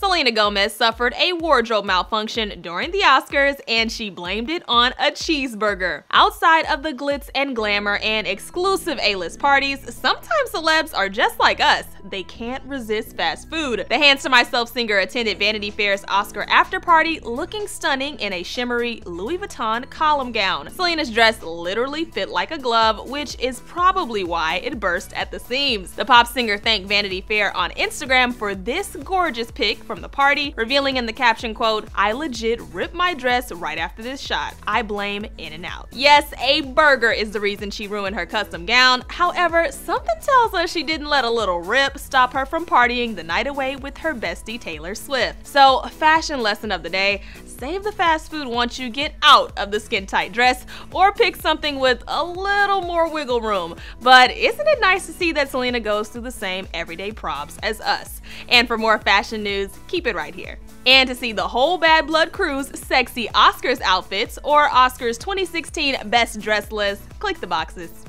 Selena Gomez suffered a wardrobe malfunction during the Oscars and she blamed it on a cheeseburger. Outside of the glitz and glamour and exclusive A-list parties, sometimes celebs are just like us. They can't resist fast food. The Hands to Myself singer attended Vanity Fair's Oscar after party looking stunning in a shimmery Louis Vuitton column gown. Selena's dress literally fit like a glove, which is probably why it burst at the seams. The pop singer thanked Vanity Fair on Instagram for this gorgeous pic from the party, revealing in the caption, quote, I legit ripped my dress right after this shot. I blame In-N-Out. Yes, a burger is the reason she ruined her custom gown. However, something tells us she didn't let a little rip stop her from partying the night away with her bestie Taylor Swift. So, fashion lesson of the day, save the fast food once you get out of the skin tight dress or pick something with a little more wiggle room. But isn't it nice to see that Selena goes through the same everyday props as us? And for more fashion news, keep it right here. And to see the whole Bad Blood Crew's sexy Oscars outfits or Oscars 2016 Best Dress list, click the boxes.